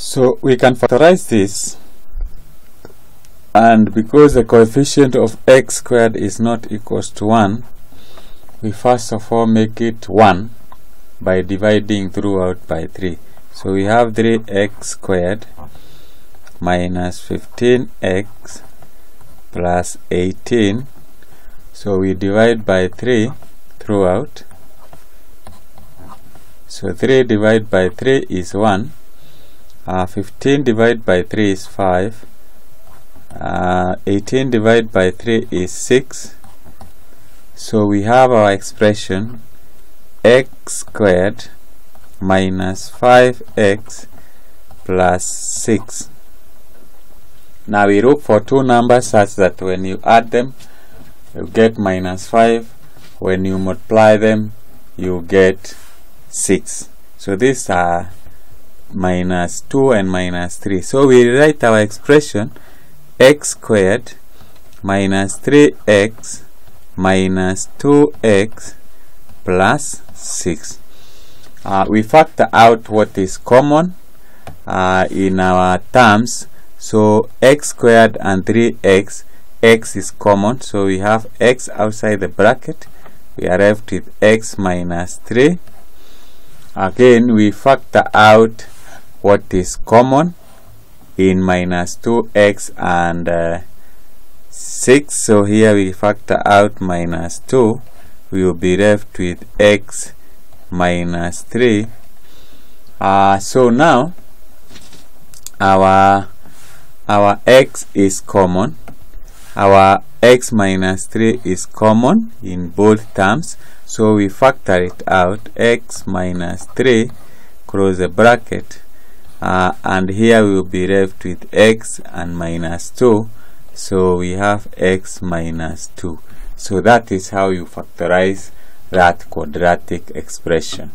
So we can factorize this. And because the coefficient of x squared is not equals to 1 we first of all make it 1 by dividing throughout by 3 so we have 3x squared minus 15x plus 18 so we divide by 3 throughout. So 3 divided by 3 is 1 uh, 15 divided by 3 is 5 uh, 18 divided by 3 is 6 so we have our expression x squared minus 5x plus 6 now we look for two numbers such that when you add them you get minus 5 when you multiply them you get 6 so these are minus 2 and minus 3 so we write our expression x squared minus 3x minus 2x plus 6 uh, we factor out what is common uh, in our terms. So x squared and 3x x is common. So we have x outside the bracket. We left with x minus 3 again we factor out what is common in minus 2x and uh, 6 so here we factor out minus 2 we will be left with x minus 3 uh, so now our our x is common. Our x minus 3 is common in both terms. So we factor it out. x minus 3 close the bracket uh, and here we will be left with x and minus 2 so we have x minus 2 so that is how you factorize that quadratic expression